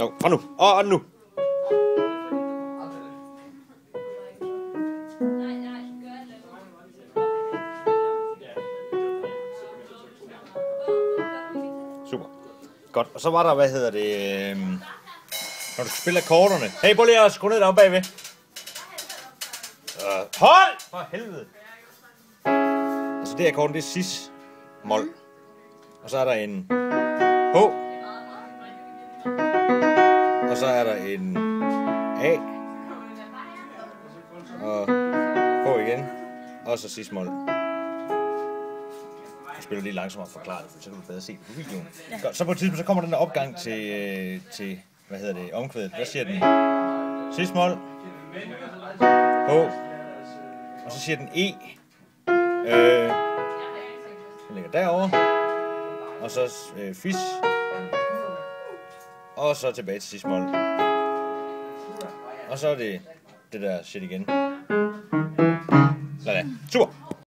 Jo, fra nu. Og, og nu. Super. Godt. Og så var der, hvad hedder det... Øh... Når du spiller korterne. Hey, prøv lige at skrue ned derom bagved. Uh, hold! For helvede. Altså det her kort, det er sis mol. Og så er der en H. Så er der en A. Og H igen. Og så sidst mol. Jeg spiller lige langsommere og forklare det, for så kan du bedre se på videoen. Godt, så på et tidspunkt, så kommer den der opgang til, øh, til hvad hedder det, omkvædet. Hvad siger den? Sidst mol. H. Og så siger den E. Øh, den ligger derovre. Og så øh, fis. Og så tilbage til sidste mål. Og så er det det der shit igen. Sådan. Super.